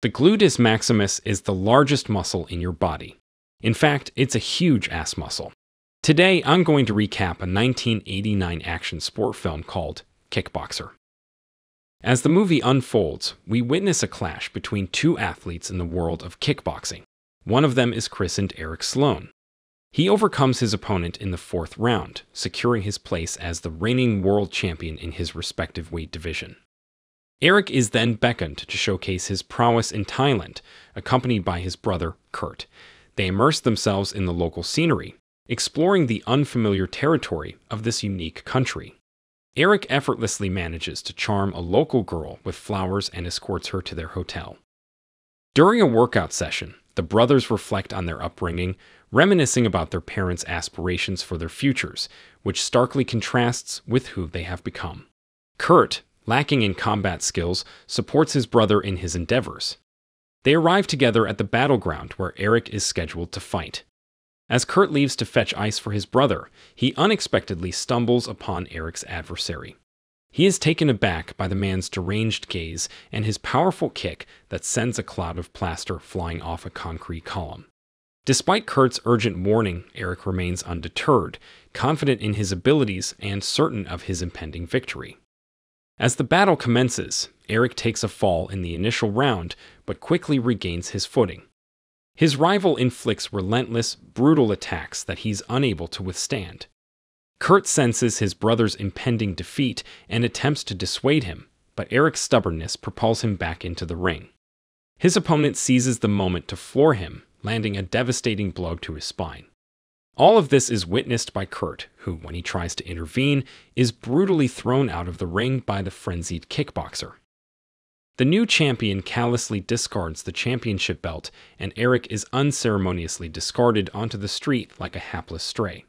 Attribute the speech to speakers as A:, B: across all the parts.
A: The gluteus maximus is the largest muscle in your body. In fact, it's a huge ass muscle. Today, I'm going to recap a 1989 action sport film called Kickboxer. As the movie unfolds, we witness a clash between two athletes in the world of kickboxing. One of them is christened Eric Sloane. He overcomes his opponent in the fourth round, securing his place as the reigning world champion in his respective weight division. Eric is then beckoned to showcase his prowess in Thailand, accompanied by his brother, Kurt. They immerse themselves in the local scenery, exploring the unfamiliar territory of this unique country. Eric effortlessly manages to charm a local girl with flowers and escorts her to their hotel. During a workout session, the brothers reflect on their upbringing, reminiscing about their parents' aspirations for their futures, which starkly contrasts with who they have become. Kurt, lacking in combat skills, supports his brother in his endeavors. They arrive together at the battleground where Eric is scheduled to fight. As Kurt leaves to fetch ice for his brother, he unexpectedly stumbles upon Eric's adversary. He is taken aback by the man's deranged gaze and his powerful kick that sends a cloud of plaster flying off a concrete column. Despite Kurt's urgent warning, Eric remains undeterred, confident in his abilities and certain of his impending victory. As the battle commences, Eric takes a fall in the initial round, but quickly regains his footing. His rival inflicts relentless, brutal attacks that he's unable to withstand. Kurt senses his brother's impending defeat and attempts to dissuade him, but Eric's stubbornness propels him back into the ring. His opponent seizes the moment to floor him, landing a devastating blow to his spine. All of this is witnessed by Kurt, who, when he tries to intervene, is brutally thrown out of the ring by the frenzied kickboxer. The new champion callously discards the championship belt, and Eric is unceremoniously discarded onto the street like a hapless stray.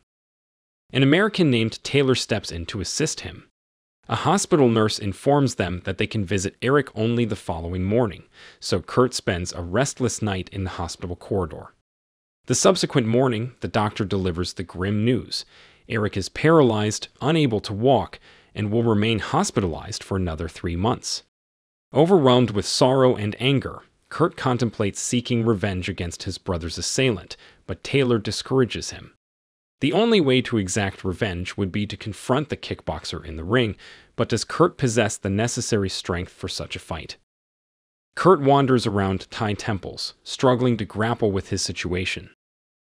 A: An American named Taylor steps in to assist him. A hospital nurse informs them that they can visit Eric only the following morning, so Kurt spends a restless night in the hospital corridor. The subsequent morning, the doctor delivers the grim news Eric is paralyzed, unable to walk, and will remain hospitalized for another three months. Overwhelmed with sorrow and anger, Kurt contemplates seeking revenge against his brother's assailant, but Taylor discourages him. The only way to exact revenge would be to confront the kickboxer in the ring, but does Kurt possess the necessary strength for such a fight? Kurt wanders around Thai temples, struggling to grapple with his situation.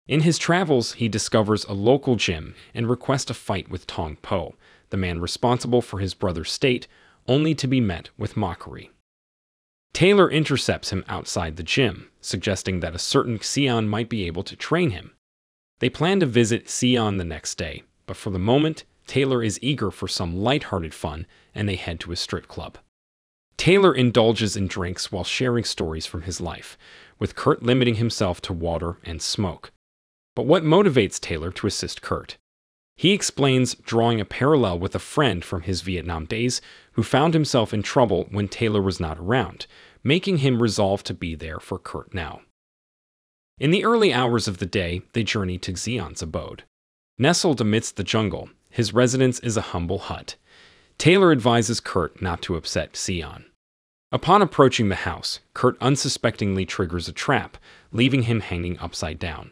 A: In his travels, he discovers a local gym and requests a fight with Tong Po, the man responsible for his brother's state, only to be met with mockery. Taylor intercepts him outside the gym, suggesting that a certain Xian might be able to train him. They plan to visit Xian the next day, but for the moment, Taylor is eager for some light-hearted fun, and they head to a strip club. Taylor indulges in drinks while sharing stories from his life, with Kurt limiting himself to water and smoke. But what motivates Taylor to assist Kurt? He explains drawing a parallel with a friend from his Vietnam days who found himself in trouble when Taylor was not around, making him resolve to be there for Kurt now. In the early hours of the day, they journey to Xian's abode. Nestled amidst the jungle, his residence is a humble hut. Taylor advises Kurt not to upset Xion. Upon approaching the house, Kurt unsuspectingly triggers a trap, leaving him hanging upside down.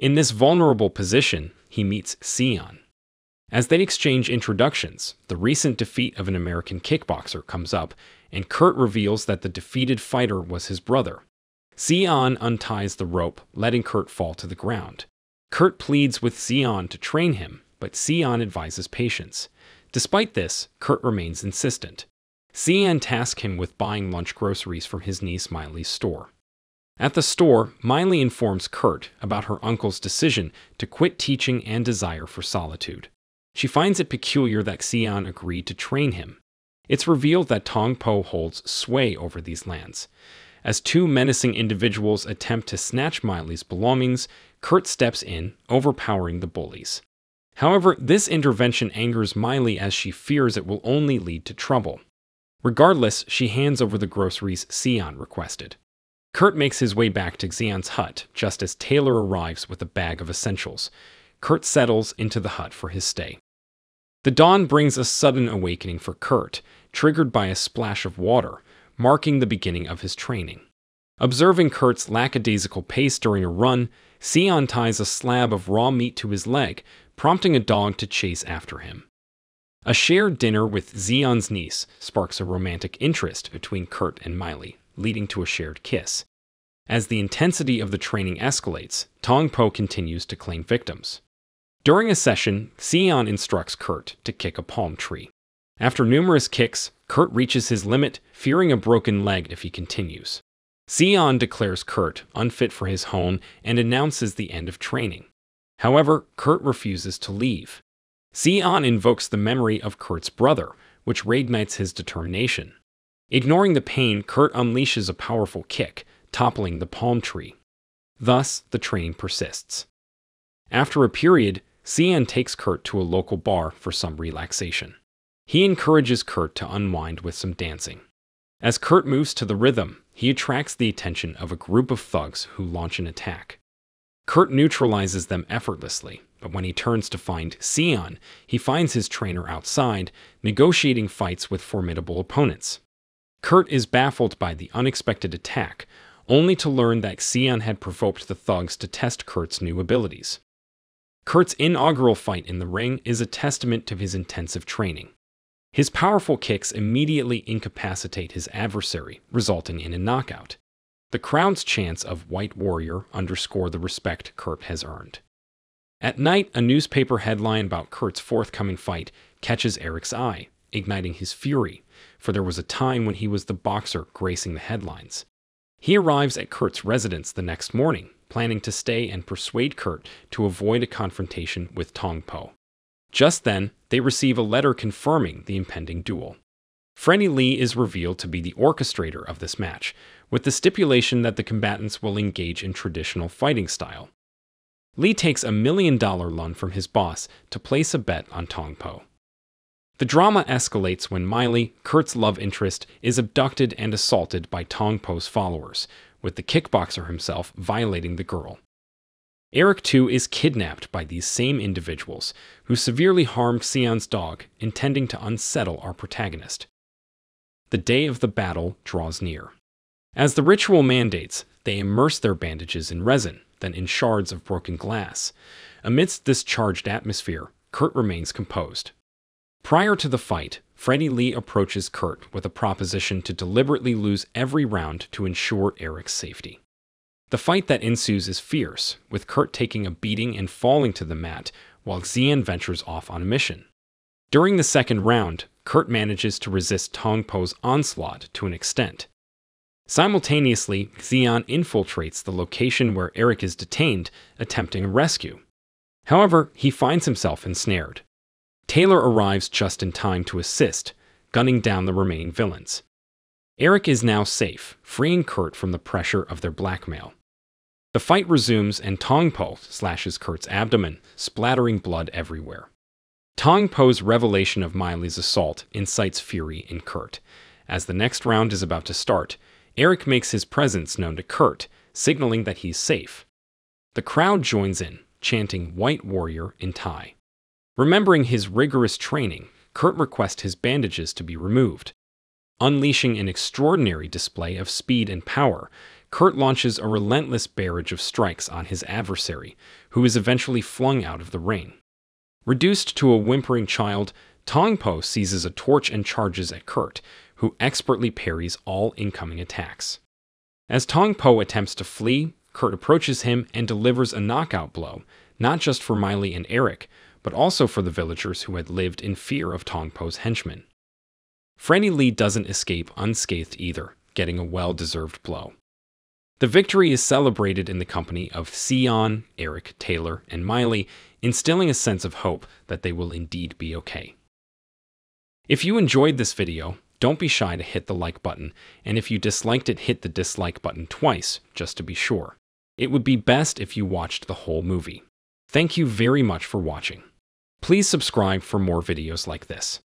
A: In this vulnerable position, he meets Xian. As they exchange introductions, the recent defeat of an American kickboxer comes up, and Kurt reveals that the defeated fighter was his brother. Xian unties the rope, letting Kurt fall to the ground. Kurt pleads with Xian to train him, but Xian advises patience. Despite this, Kurt remains insistent. Xian tasks him with buying lunch groceries from his niece Mylee's store. At the store, Mylee informs Kurt about her uncle's decision to quit teaching and desire for solitude. She finds it peculiar that Xian agreed to train him. It's revealed that Tong Po holds sway over these lands. As two menacing individuals attempt to snatch Mylee's belongings, Kurt steps in, overpowering the bullies. However, this intervention angers Mylee as she fears it will only lead to trouble. Regardless, she hands over the groceries Xian requested. Kurt makes his way back to Xian's hut just as Taylor arrives with a bag of essentials. Kurt settles into the hut for his stay. The dawn brings a sudden awakening for Kurt, triggered by a splash of water, marking the beginning of his training. Observing Kurt's lackadaisical pace during a run, Xian ties a slab of raw meat to his leg, prompting a dog to chase after him. A shared dinner with Xian's niece sparks a romantic interest between Kurt and Mylee, leading to a shared kiss. As the intensity of the training escalates, Tong Po continues to claim victims. During a session, Xian instructs Kurt to kick a palm tree. After numerous kicks, Kurt reaches his limit, fearing a broken leg if he continues. Xian declares Kurt unfit for his home and announces the end of training. However, Kurt refuses to leave. Xian invokes the memory of Kurt's brother, which reignites his determination. Ignoring the pain, Kurt unleashes a powerful kick, toppling the palm tree. Thus, the training persists. After a period, Xian takes Kurt to a local bar for some relaxation. He encourages Kurt to unwind with some dancing. As Kurt moves to the rhythm, he attracts the attention of a group of thugs who launch an attack. Kurt neutralizes them effortlessly, but when he turns to find Xian, he finds his trainer outside, negotiating fights with formidable opponents. Kurt is baffled by the unexpected attack, only to learn that Xian had provoked the thugs to test Kurt's new abilities. Kurt's inaugural fight in the ring is a testament to his intensive training. His powerful kicks immediately incapacitate his adversary, resulting in a knockout. The crowd's chants of White Warrior underscore the respect Kurt has earned. At night, a newspaper headline about Kurt's forthcoming fight catches Eric's eye, igniting his fury, for there was a time when he was the boxer gracing the headlines. He arrives at Kurt's residence the next morning, planning to stay and persuade Kurt to avoid a confrontation with Tong Po. Just then, they receive a letter confirming the impending duel. Freddie Lee is revealed to be the orchestrator of this match, with the stipulation that the combatants will engage in traditional fighting style. Lee takes a million dollar loan from his boss to place a bet on Tong Po. The drama escalates when Mylee, Kurt's love interest, is abducted and assaulted by Tong Po's followers, with the kickboxer himself violating the girl. Eric, too, is kidnapped by these same individuals, who severely harmed Xian's dog, intending to unsettle our protagonist. The day of the battle draws near. As the ritual mandates, they immerse their bandages in resin, then in shards of broken glass. Amidst this charged atmosphere, Kurt remains composed. Prior to the fight, Freddie Lee approaches Kurt with a proposition to deliberately lose every round to ensure Eric's safety. The fight that ensues is fierce, with Kurt taking a beating and falling to the mat, while Xian ventures off on a mission. During the second round, Kurt manages to resist Tong Po's onslaught to an extent. Simultaneously, Xian infiltrates the location where Eric is detained, attempting a rescue. However, he finds himself ensnared. Taylor arrives just in time to assist, gunning down the remaining villains. Eric is now safe, freeing Kurt from the pressure of their blackmail. The fight resumes and Tong Po slashes Kurt's abdomen, splattering blood everywhere. Tong Po's revelation of Mylee's assault incites fury in Kurt. As the next round is about to start, Eric makes his presence known to Kurt, signaling that he's safe. The crowd joins in, chanting White Warrior in Thai. Remembering his rigorous training, Kurt requests his bandages to be removed. Unleashing an extraordinary display of speed and power, Kurt launches a relentless barrage of strikes on his adversary, who is eventually flung out of the ring. Reduced to a whimpering child, Tong Po seizes a torch and charges at Kurt, who expertly parries all incoming attacks. As Tong Po attempts to flee, Kurt approaches him and delivers a knockout blow, not just for Mylee and Eric, but also for the villagers who had lived in fear of Tong Po's henchmen. Freddie Lee doesn't escape unscathed either, getting a well deserved blow. The victory is celebrated in the company of Xian, Eric, Taylor, and Mylee, instilling a sense of hope that they will indeed be okay. If you enjoyed this video, don't be shy to hit the like button, and if you disliked it, hit the dislike button twice, just to be sure. It would be best if you watched the whole movie. Thank you very much for watching. Please subscribe for more videos like this.